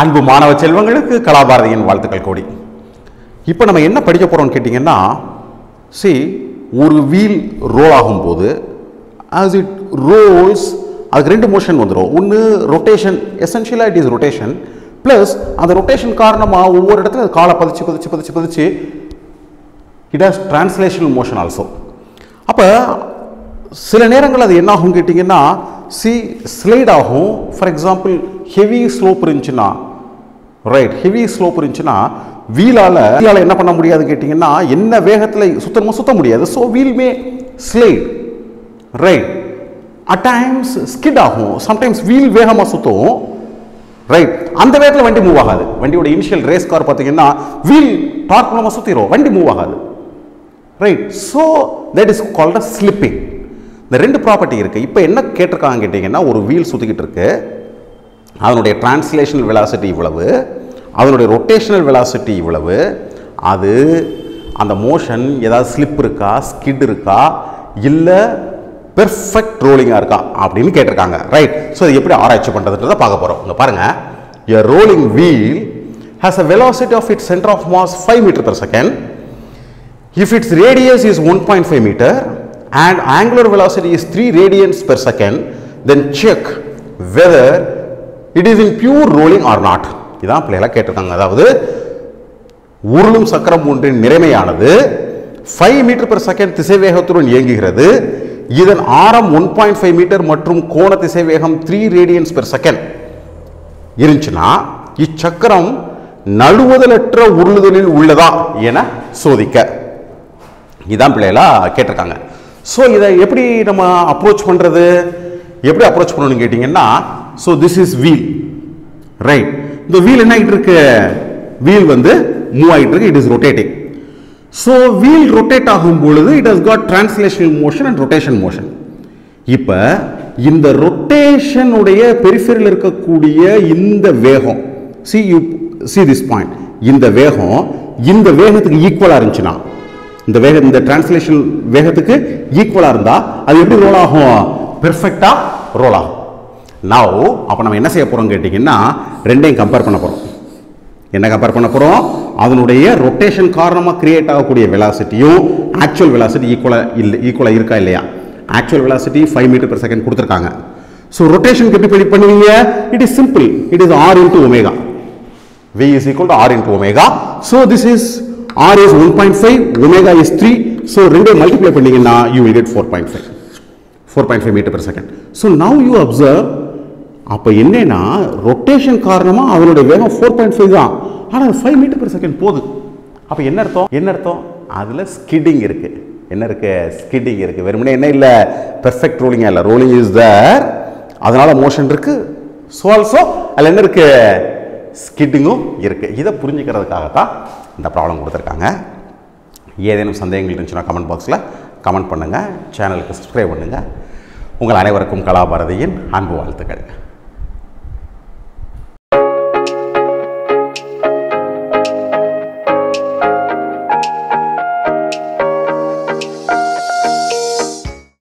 அன்பு மாணவ செல்வங்களுக்கு கலாபாரதியின் வாழ்த்துக்கள் கோடி. இப்போ நம்ம என்ன படிக்க போகிறோம்னு கேட்டிங்கன்னா சி ஒரு வீல் ரோல் ஆகும்போது ஆஸ் இட் ரோல்ஸ் அதுக்கு ரெண்டு மோஷன் வந்துடும் ஒன்று ரொட்டேஷன் எசென்ஷியலாக இட் இஸ் ரொட்டேஷன் ப்ளஸ் அந்த ரொட்டேஷன் காரணமாக ஒவ்வொரு இடத்துல அது காலை பதிச்சு பதிச்சு பதிச்சு பதிச்சு it has translational motion also அப்போ சில நேரங்கள் அது என்ன ஆகும் கேட்டிங்கன்னா சி ஸ்லைட் ஆகும். ஃபார் எக்ஸாம்பிள் ஹெவி ஸ்லோப் இருந்துச்சுன்னா ரைட் ஹெவி ஸ்லோப் இருந்துச்சுன்னா வீலால் வீலால் என்ன பண்ண முடியாதுன்னு கேட்டிங்கன்னா என்ன வேகத்தில் சுத்தமாக சுத்த முடியாது. So wheel may slide right at times skid ஆகும். சம்டைம்ஸ் வீல் வேகமாக சுற்றும் ரைட் அந்த வேகத்தில் வண்டி மூவ் ஆகாது. வண்டியோட இனிஷியல் ரேஸ் கார் பார்த்தீங்கன்னா வீல் டார்க் மூலமாக சுற்றிடும் வண்டி மூவ் ஆகாது. Right so that is called a slipping இந்த ரெண்டு ப்ராப்பர்ட்டி இருக்குது இப்போ என்ன கேட்டிருக்காங்க கேட்டிங்கன்னா ஒரு வீல் சுற்றிக்கிட்டு இருக்குது அதனுடைய டிரான்ஸ்லேஷனல் வெலாசிட்டி இவ்வளவு அதனுடைய ரொட்டேஷனல் வெலாசிட்டி இவ்வளவு அது அந்த மோஷன் ஏதாவது ஸ்லிப் இருக்கா ஸ்கிட் இருக்கா இல்லை பெர்ஃபெக்ட் ரோலிங்காக இருக்கா அப்படின்னு கேட்டிருக்காங்க. ரைட் ஸோ இது எப்படி ஆராய்ச்சி பண்ணுறதுன்றதை பார்க்க போகிறோம் இங்கே பாருங்கள் a rolling wheel has a velocity of it centre of mass five metre per second if its radius is one point five metre and angular velocity is three radians per second then check whether it is in pure rolling or not இதான் பிள்ளைகளாக கேட்டிருக்காங்க. அதாவது உருளும் சக்கரம் ஒன்றின் நிறைமையானது five metre per second திசைவேகத்துடன் இயங்குகிறது. இதன் ஆரம் ஒன் பாயிண்ட் ஃபைவ் மீட்டர் மற்றும் கோண திசைவேகம் த்ரீ ரேடியன்ஸ் பெர் செகண்ட் இருந்துச்சுன்னா இச்சக்கரம் நழுவுதலற்ற உருளுதலில் உள்ளதா என சோதிக்க. இதான் பிள்ளைகளா கேட்டிருக்காங்க. ஸோ இதை எப்படி நம்ம அப்ரோச் பண்ணுறது எப்படி அப்ரோச் பண்ணணும்னு கேட்டிங்கன்னா so this is wheel right இந்த வீல் என்ன ஆகிட்டு இருக்கு வீல் வந்து மூவ் ஆகிட்டு இருக்கு it is rotating so wheel rotate ஆகும் பொழுது it has got translational motion and rotation motion இப்போ இந்த ரொட்டேஷனுடைய பெரிஃபெரியில் இருக்கக்கூடிய இந்த வேகம் see you see this point இந்த வேகம் இந்த வேகத்துக்கு ஈக்குவலாக இருந்துச்சுன்னா இந்த வேகம் இந்த டிரான்ஸ்லேஷன் வேகத்துக்கு ஈக்குவலாக இருந்தால் அது எப்படி ரோல் ஆகும்? பெர்ஃபெக்டாக ரோல் ஆகும். நவ் அப்போ நம்ம என்ன செய்ய போகிறோம் கேட்டிங்கன்னா ரெண்டையும் கம்பேர் பண்ண போகிறோம் என்ன கம்பேர் பண்ண போகிறோம் அதனுடைய ரொட்டேஷன் காரணமாக கிரியேட் ஆகக்கூடிய வெலாசிட்டியும் ஆக்சுவல் வெலாசிட்டி ஈக்குவலாக இல்லை ஈக்குவலாக இருக்கா இல்லையா actual velocity five metre per second கொடுத்துருக்காங்க ஸோ ரொட்டேஷனுக்கு எப்படி predict பண்ணுவீங்க it is simple it is R into omega V is equal to R into omega. So this is R is 1.5, omega is 3. So ரெண்டே multiply four you will get 4.5. 4.5 meter per second. So now you observe அப்போ என்னென்னா rotation காரணமாக அவனுடைய வேகம் four point five தான். ஆனால் five metre per second போகுது. அப்போ என்ன அர்த்தம்? என்ன அர்த்தம்? அதில் ஸ்கிட்டிங் இருக்குது என்ன இருக்குது ஸ்கிட்டிங் இருக்குது வெறுமனே என்ன இல்லை? பெர்ஃபெக்ட் ரோலிங்காக இல்லை. ரோலிங் இஸ் தர் அதனால் மோஷன் இருக்குது ஸோ ஆல்சோ அதில் என்ன இருக்குது ஸ்கிட்டிங்கும் இருக்குது இதை புரிஞ்சுக்கிறதுக்காகத்தான் இந்த ப்ராப்ளம் கொடுத்துருக்காங்க. ஏதேனும் சந்தேகங்கள் இருந்துச்சுன்னா கமெண்ட் பாக்ஸில் கமெண்ட் பண்ணுங்கள் சேனலுக்கு சப்ஸ்கிரைப் பண்ணுங்கள் உங்கள் அனைவருக்கும் கலாபாரதியின் அன்பு வாழ்த்துக்கள்.